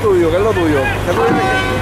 tuyo? ¿Qué es lo tuyo? ¿Qué tú tienes?